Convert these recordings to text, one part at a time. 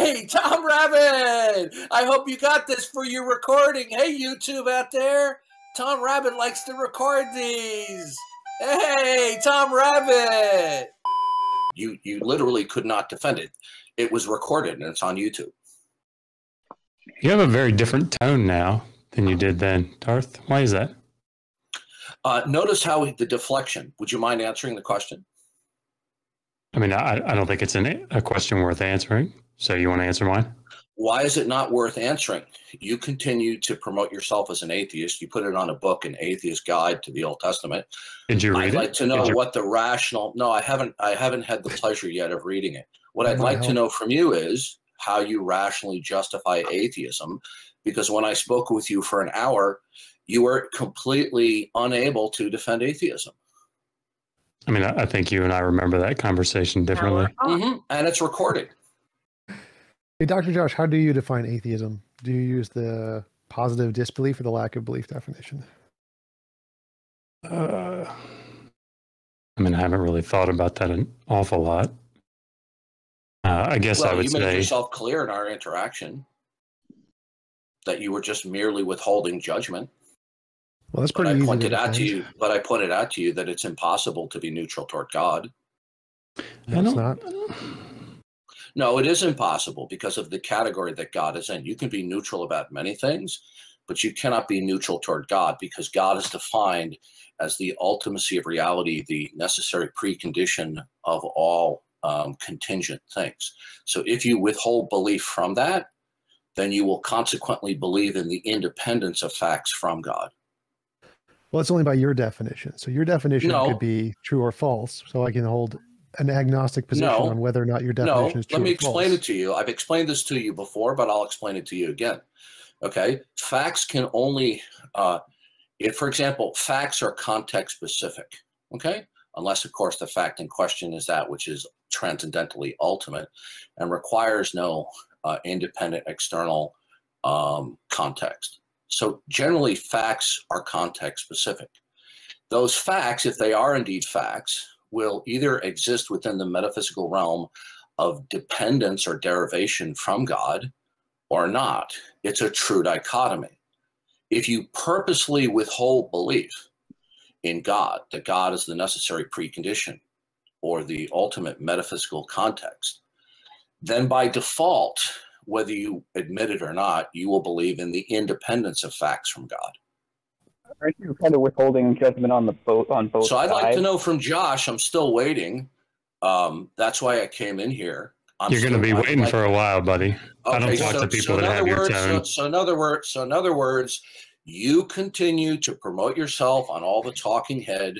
Hey, Tom Rabbit! I hope you got this for your recording. Hey, YouTube out there. Tom Rabbit likes to record these. Hey, Tom Rabbit! You you literally could not defend it. It was recorded and it's on YouTube. You have a very different tone now than you did then, Darth. Why is that? Uh, notice how the deflection. Would you mind answering the question? I mean, I, I don't think it's an, a question worth answering. So you want to answer mine? Why is it not worth answering? You continue to promote yourself as an atheist. You put it on a book, an atheist guide to the Old Testament. Did you read I'd it? like to know you- what the rational. No, I haven't. I haven't had the pleasure yet of reading it. What I'd like to know from you is how you rationally justify atheism, because when I spoke with you for an hour, you were completely unable to defend atheism, I mean, I, I think you and I remember that conversation differently. Mhm, and it's recorded. Hey, Dr. Josh, how do you define atheism? Do you use the positive disbelief or the lack of belief definition? Uh, I mean, I haven't really thought about that an awful lot. Uh, I guess I Well, would you made say, yourself clear in our interaction that you were just merely withholding judgment. Well, that's But pretty I easy. pointed out to you, but I pointed out to you that it's impossible to be neutral toward God. No, I it's not. No, it is impossible because of the category that God is in. You can be neutral about many things, but you cannot be neutral toward God because God is defined as the ultimacy of reality, the necessary precondition of all um, contingent things. So if you withhold belief from that, then you will consequently believe in the independence of facts from God. Well, it's only by your definition. So your definition No. could be true or false. So I can hold an agnostic position No. on whether or not your No, definition is true let me or false. explain it to you. I've explained this to you before, but I'll explain it to you again. Okay, facts can only, uh, if for example, facts are context specific. Okay, unless of course the fact in question is that which is transcendentally ultimate and requires no uh, independent external um, context. So generally, facts are context specific. Those facts, if they are indeed facts, will either exist within the metaphysical realm of dependence or derivation from God or not. It's a true dichotomy. If you purposely withhold belief in God, that God is the necessary precondition or the ultimate metaphysical context, then by default, whether you admit it or not, you will believe in the independence of facts from God. Aren't you kind of withholding judgment on the both on both So I'd sides? like to know from Josh. I'm still waiting. Um, that's why I came in here. I'm you're going to be waiting like- for a while, buddy. I don't talk to people in that have other your words, tone. So, so in other words, so in other words, you continue to promote yourself on all the talking head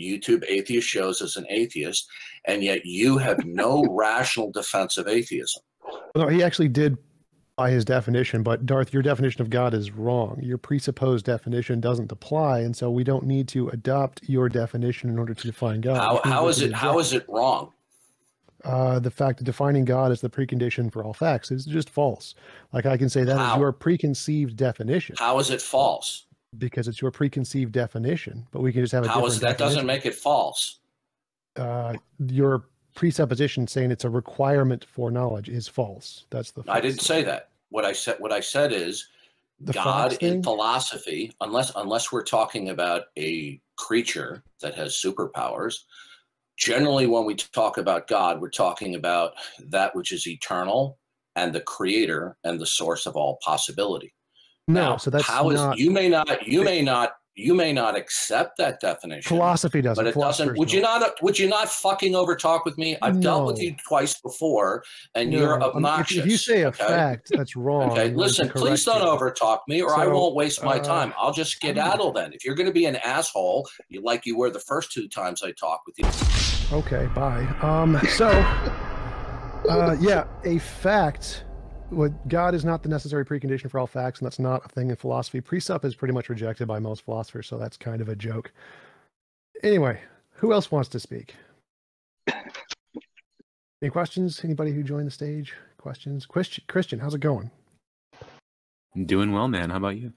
YouTube atheist shows as an atheist, and yet you have no rational defense of atheism. No, he actually did by his definition, but Darth, your definition of God is wrong. Your presupposed definition doesn't apply, and so we don't need to adopt your definition in order to define God. How, how is it? How is it wrong? uh, the fact that defining God as the precondition for all facts is just false. Like I can say that is How? your preconceived definition How is it false? because it's your preconceived definition, but we can just have a How is that? Doesn't make it false. uh, your presupposition saying it's a requirement for knowledge is false. That's the. I didn't thing. say that. What I said. What I said is The God in philosophy, unless unless we're talking about a creature that has superpowers, generally when we talk about God, we're talking about that which is eternal and the creator and the source of all possibility. No, Now, so that's how is not you may not you may not you may not accept that definition. philosophy doesn't. But it doesn't. Would you don't. Would you not fucking over talk with me? I've dealt with you twice before, and you're No, if- obnoxious. If, you say a okay? fact that's wrong. Okay, I'm going to listen, please don't you. over talk me or I won't waste my uh, time. I'll just skedaddle then. If you're going to be an asshole, you, like you were the first two times I talked with you. Okay, bye. Um, so, uh, yeah, a fact. What God is not the necessary precondition for all facts, and that's not a thing in philosophy. Presup is pretty much rejected by most philosophers, so that's kind of a joke. Anyway, who else wants to speak? Any questions? Anybody who joined the stage? Questions? Christian, Christian, how's it going? Doing well, man. How about you?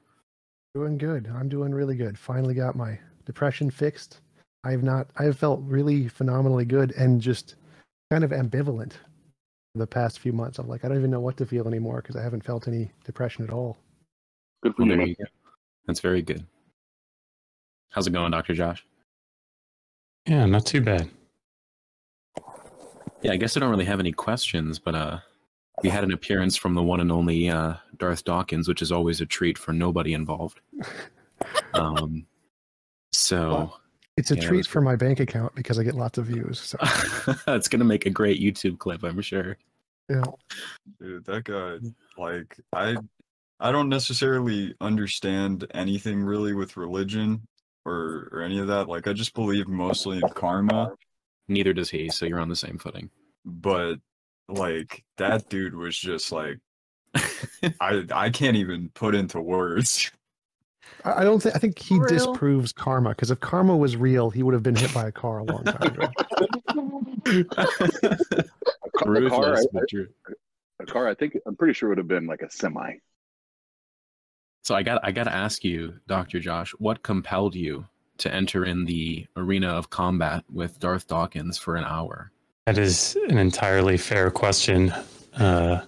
Doing good. I'm doing really good. Finally got my depression fixed. I've not. I have felt really phenomenally good and just kind of ambivalent the past few months. I'm like, I don't even know what to feel anymore because I haven't felt any depression at all. Good for Well, you. there man. you go. That's very good. How's it going, Dr. Josh? Yeah, not too bad. Yeah, I guess I don't really have any questions, but uh, we had an appearance from the one and only uh, Darth Dawkins, which is always a treat for nobody involved. Um, so Well, It's a Yeah, it treat was for my bank account because I get lots of views. So it's gonna make a great YouTube clip, I'm sure. yeah. Dude, that guy, like, I, I don't necessarily understand anything really with religion or or any of that. Like, I just believe mostly in karma. Neither does he, so you're on the same footing. But like, that dude was just like, I, I can't even put into words. I I don't think I think he Real. disproves karma because if karma was real, he would have been hit by a car a long time ago. A ca- a car, Ruthless, I, but true. a car, I think, I'm pretty sure would have been like a semi. So I got I got to ask you, Doctor Josh, what compelled you to enter in the arena of combat with Darth Dawkins for an hour? That is an entirely fair question. Uh,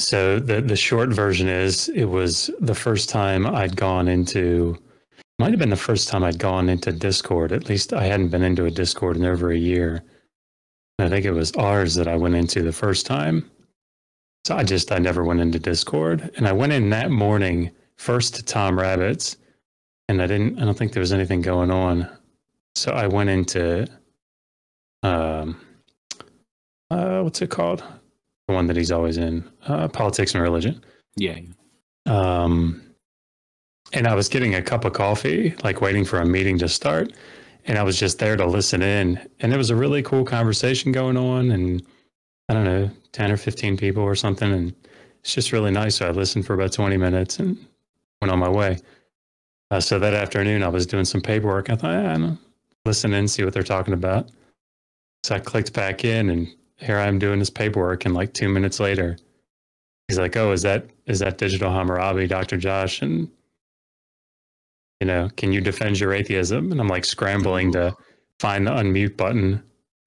so the the short version is it was the first time I'd gone into might have been the first time I'd gone into Discord. At least I hadn't been into a Discord in over a year. I think it was ours that I went into the first time. So I just I never went into Discord, and I went in that morning first to Tom Rabbits, and I didn't. I don't think there was anything going on. So I went into um, uh, what's it called? The one that he's always in, uh, politics and religion. Yeah, Um, and I was getting a cup of coffee, like waiting for a meeting to start, and I was just there to listen in. And there was a really cool conversation going on, and I don't know, ten or fifteen people or something, and it's just really nice. So I listened for about twenty minutes and went on my way. Uh, so that afternoon, I was doing some paperwork. I thought, yeah, I'm listen in, see what they're talking about. So I clicked back in, and here I am doing this paperwork. And like two minutes later, he's like, "Oh, is that is that digital Hammurabi, Doctor Josh?" And you know, can you defend your atheism? And I'm like scrambling to find the unmute button,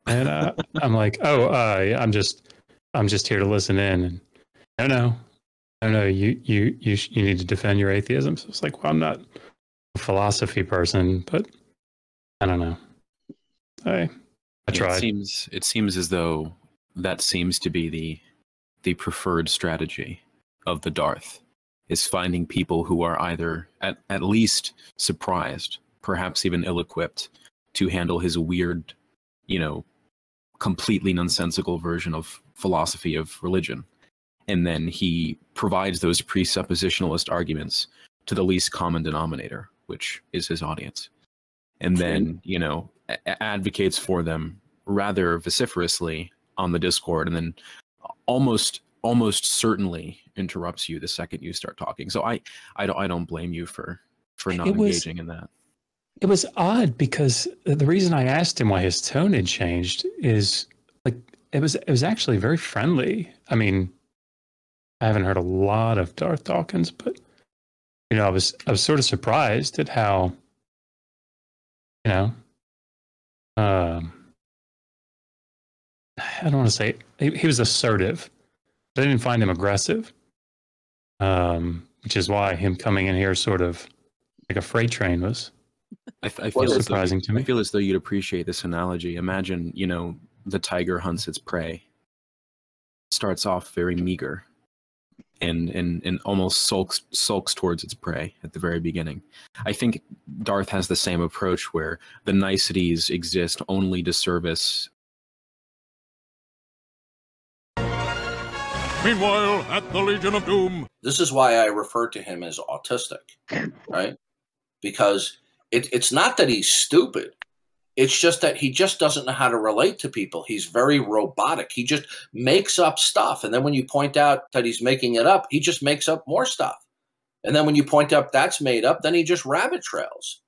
and uh, I'm like, "Oh, uh, I'm just I'm just here to listen in." And no, no, no, no, you you you sh- you need to defend your atheism. So it's like, well, I'm not a philosophy person, but I don't know. I I tried. It seems it seems as though that seems to be the the preferred strategy of the Darth is finding people who are either at, at least surprised, perhaps even ill-equipped to handle his weird, you know, completely nonsensical version of philosophy of religion. And then he provides those presuppositionalist arguments to the least common denominator, which is his audience. And then, you know, advocates for them rather vociferously on the Discord and then almost almost certainly interrupts you the second you start talking. So I I don't I don't blame you for for not was- engaging in that. It was odd because the reason I asked him why his tone had changed is like it was it was actually very friendly. I mean, I haven't heard a lot of Darth Dawkins, but you know, I was I was sort of surprised at how you know um I don't want to say he, he was assertive. But I didn't find him aggressive. Um, which is why him coming in here sort of like a freight train was I, I Well, feel as though, surprising to I me. feel as though you'd appreciate this analogy. Imagine, you know, the tiger hunts its prey. Starts off very meager and and and almost sulks sulks towards its prey at the very beginning. I think Darth has the same approach where the niceties exist only to service Meanwhile, at the Legion of Doom. This is why I refer to him as autistic, right? Because it, it's not that he's stupid. It's just that he just doesn't know how to relate to people. He's very robotic. He just makes up stuff. And then when you point out that he's making it up, he just makes up more stuff. And then when you point out that's made up, then he just rabbit trails.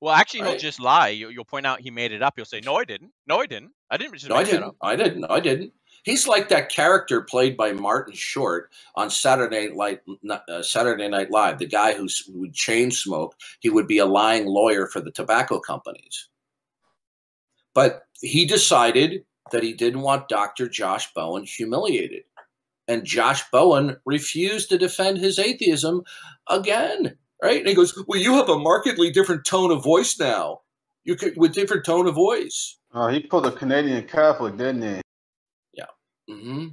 Well, actually, he'll just lie. You, you'll point out he made it up. He'll say, "No, I didn't. No, I didn't. I didn't just No, I make that didn't. up." I didn't. I didn't. He's like that character played by Martin Short on Saturday Night uh, Saturday Night Live. The guy who would chain smoke. He would be a lying lawyer for the tobacco companies. But he decided that he didn't want Dr. Josh Bowen humiliated. And Josh Bowen refused to defend his atheism again. Right? And he goes, Well, you have a markedly different tone of voice now. You could with different tone of voice. Oh, he pulled a Canadian Catholic, didn't he? Hmm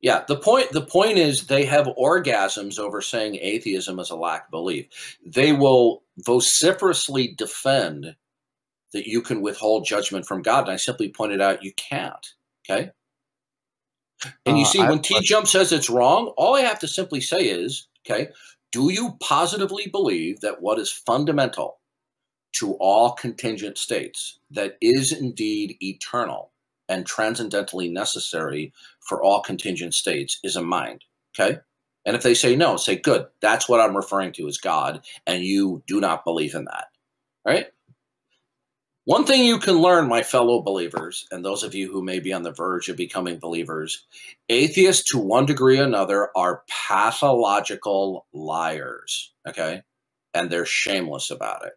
Yeah, the point the point is they have orgasms over saying atheism is a lack of belief. They will vociferously defend that you can withhold judgment from God. And I simply pointed out you can't. Okay. And you Uh, see, I- when T Jump says it's wrong, all I have to simply say is, okay, do you positively believe that what is fundamental to all contingent states, that is indeed eternal and transcendentally necessary for all contingent states, is a mind? Okay. And if they say no, say, good, that's what I'm referring to as God, and you do not believe in that. Right? One thing you can learn, my fellow believers, and those of you who may be on the verge of becoming believers, atheists to one degree or another are pathological liars, okay? And they're shameless about it.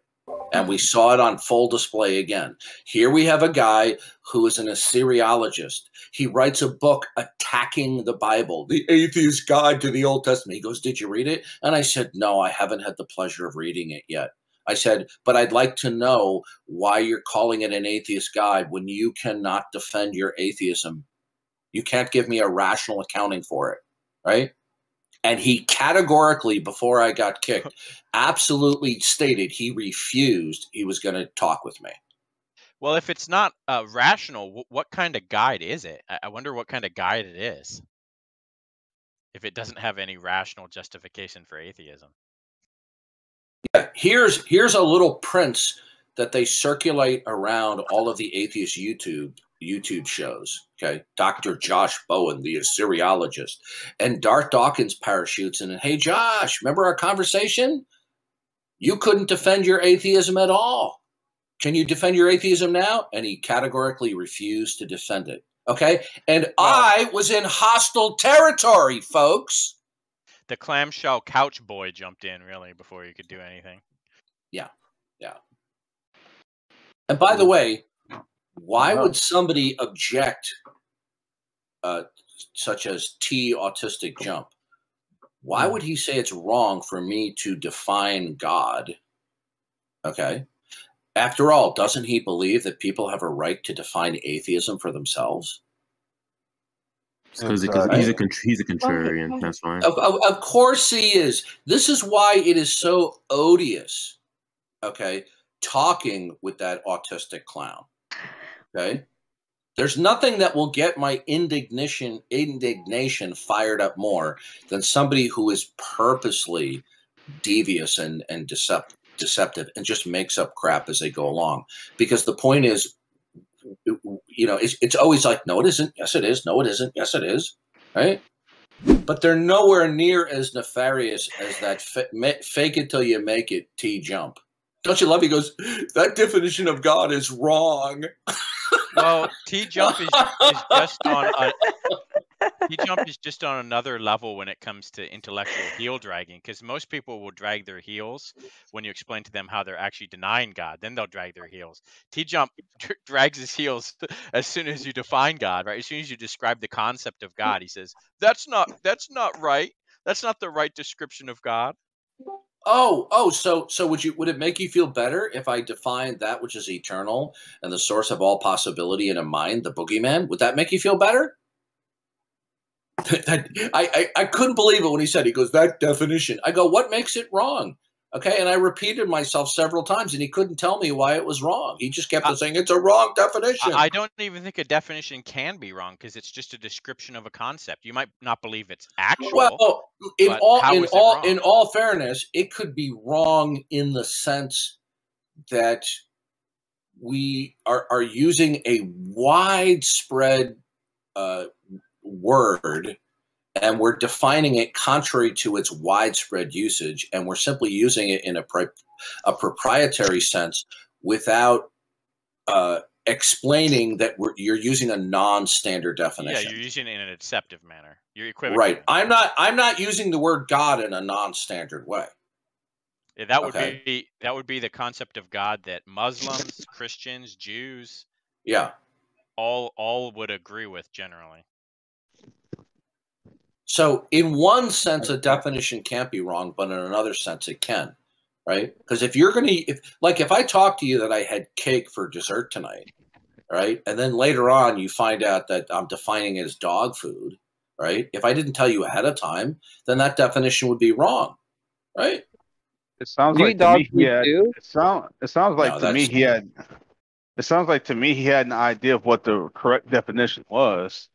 And we saw it on full display again. Here we have a guy who is an Assyriologist. He writes a book attacking the Bible, the atheist guide to the Old Testament. He goes, Did you read it? And I said, No, I haven't had the pleasure of reading it yet. I said, but I'd like to know why you're calling it an atheist guide when you cannot defend your atheism. You can't give me a rational accounting for it, right? And he categorically, before I got kicked, absolutely stated he refused he was going to talk with me. Well, if it's not uh, rational, wh- what kind of guide is it? I I wonder what kind of guide it is. If it doesn't have any rational justification for atheism. Yeah, here's here's a little prince that they circulate around all of the atheist YouTube YouTube shows. Okay, Dr. Josh Bowen, the Assyriologist, and Darth Dawkins parachutes in. And hey, Josh, remember our conversation? You couldn't defend your atheism at all. Can you defend your atheism now? And he categorically refused to defend it. Okay, and I was in hostile territory, folks. The clamshell couch boy jumped in really before you could do anything. Yeah, yeah. And by the mm. way, why Wow. would somebody object, uh, such as T autistic jump? Why would he say it's wrong for me to define God? Okay. After all, doesn't he believe that people have a right to define atheism for themselves? Because uh, he's a he's a contrarian. That's fine. Of, of, of course he is. This is why it is so odious, okay, talking with that autistic clown. Okay? There's nothing that will get my indignation indignation fired up more than somebody who is purposely devious and, and decept, deceptive and just makes up crap as they go along. Because the point is, you know, it's, it's always like, no, it isn't. Yes, it is. No, it isn't. Yes, it is. Right? but they're nowhere near as nefarious as that fa- fake it till you make it T jump. Don't you love? He goes, that definition of God is wrong. Well, T jump is, is just on a, T jump is just on another level when it comes to intellectual heel dragging because most people will drag their heels when you explain to them how they're actually denying God. Then they'll drag their heels. T jump dr- drags his heels as soon as you define God, right? As soon as you describe the concept of God, he says, "That's not that's not right. That's not the right description of God." Oh, oh, so so would you would it make you feel better if I defined that which is eternal and the source of all possibility in a mind, the boogeyman? Would that make you feel better? I, I I couldn't believe it when he said he goes that definition. I go, what makes it wrong? Okay, and I repeated myself several times, and he couldn't tell me why it was wrong. He just kept on saying it's a wrong definition. I, I don't even think a definition can be wrong because it's just a description of a concept. You might not believe it's actual. Well, in all in all in all fairness, it could be wrong in the sense that we are are using a widespread uh, word and we're defining it contrary to its widespread usage and we're simply using it in a, pri- a proprietary sense without uh, explaining that we're, you're using a non-standard definition. yeah, you're using it in a deceptive manner. You're right i'm not i'm not using the word god in a non-standard way Yeah, that would Okay. be that would be the concept of God that Muslims, Christians, Jews yeah all all would agree with generally. So, in one sense, a definition can't be wrong, but in another sense, it can, right? Because if you're going to, if like if I talk to you that I had cake for dessert tonight, right, and then later on you find out that I'm defining it as dog food, right? If I didn't tell you ahead of time, then that definition would be wrong, right? It sounds You like to dog me food he had. too? It sound. It sounds like No, to me he had. It sounds like to me he had an idea of what the correct definition was.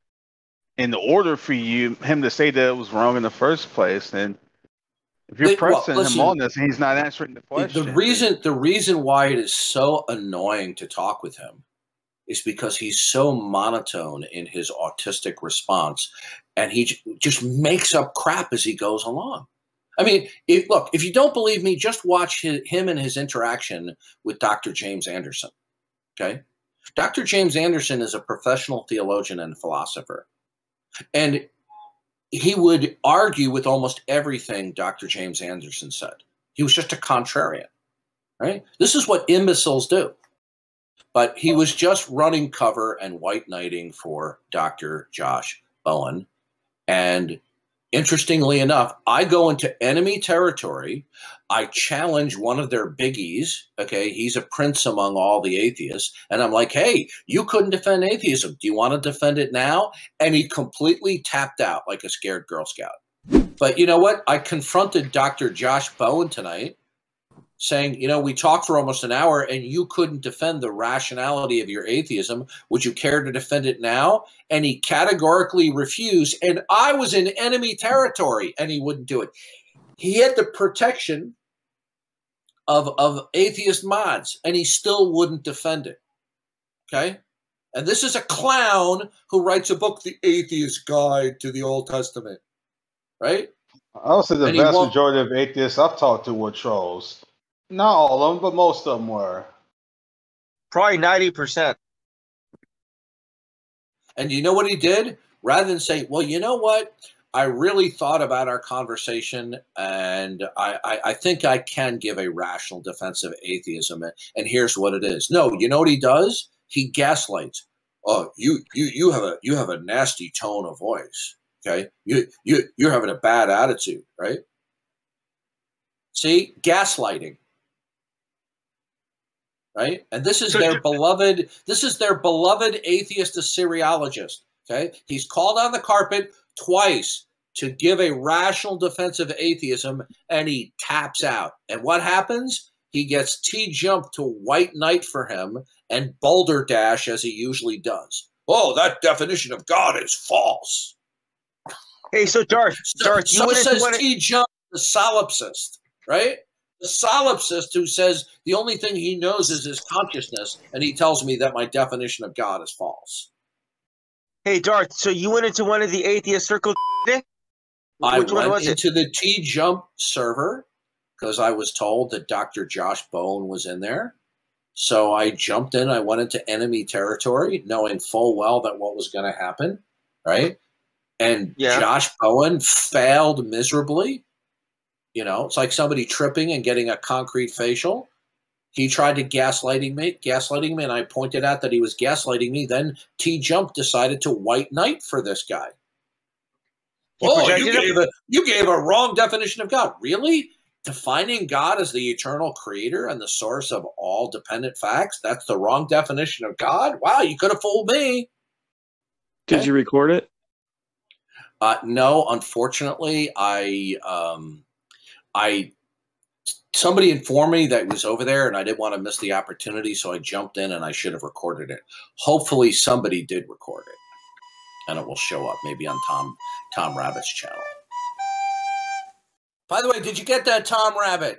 In the order for you him to say that it was wrong in the first place, and if you're They- well, pressing listen, him on this and he's not answering the question, The reason the reason why it is so annoying to talk with him is because he's so monotone in his autistic response, and he j- just makes up crap as he goes along. I mean, if, look, if you don't believe me, just watch his, him and his interaction with Dr. James Anderson. Okay, Dr. James Anderson is a professional theologian and philosopher, and he would argue with almost everything Dr. James Anderson said. He was just a contrarian, right? This is what imbeciles do. But he was just running cover and white knighting for Dr. Josh Bowen. And interestingly enough, I go into enemy territory. I challenge one of their biggies. Okay. He's a prince among all the atheists. And I'm like, hey, you couldn't defend atheism. Do you want to defend it now? And he completely tapped out like a scared Girl Scout. But you know what? I confronted Dr. Josh Bowen tonight saying, you know, we talked for almost an hour and you couldn't defend the rationality of your atheism. Would you care to defend it now? And he categorically refused. And I was in enemy territory and he wouldn't do it. He had the protection of, of atheist mods and he still wouldn't defend it. Okay. And this is a clown who writes a book, The Atheist Guide to the Old Testament. Right? I would say the And vast majority of atheists I've talked to were trolls. Not all of them, but most of them were. Probably ninety percent. And you know what he did? Rather than say, well, you know what? I really thought about our conversation and I, I, I think I can give a rational defense of atheism. And here's what it is. No, you know what he does? He gaslights. Oh, you you you have a you have a nasty tone of voice. Okay. You you you're having a bad attitude, right? See, gaslighting. Right? And this is So their beloved, this is their beloved atheist Assyriologist. Okay. He's called on the carpet twice to give a rational defense of atheism and he taps out. And what happens? He gets T jump to white knight for him and boulder dash as he usually does. Oh, that definition of God is false. Hey, so Darth, So, you so went into says one of- T jump, the solipsist, right? The solipsist who says the only thing he knows is his consciousness, and he tells me that my definition of God is false. Hey, Darth. So you went into one of the atheist circles. today? I Which went was it? into the T Jump server because I was told that Dr. Josh Bowen was in there. So I jumped in. I went into enemy territory, knowing full well that what was going to happen, right? And Yeah. Josh Bowen failed miserably. You know, it's like somebody tripping and getting a concrete facial. He tried to gaslighting me, gaslighting me, and I pointed out that he was gaslighting me. Then T Jump decided to white knight for this guy. Oh, you gave a you gave a wrong definition of God. Really? Defining God as the eternal creator and the source of all dependent facts? That's the wrong definition of God? Wow, you could have fooled me. Did Okay. you record it? Uh, no, unfortunately, I um, I somebody informed me that it was over there, and I didn't want to miss the opportunity, so I jumped in and I should have recorded it. Hopefully, somebody did record it, and it will show up maybe on Tom Tom Rabbit's channel. By the way, did you get that Tom Rabbit?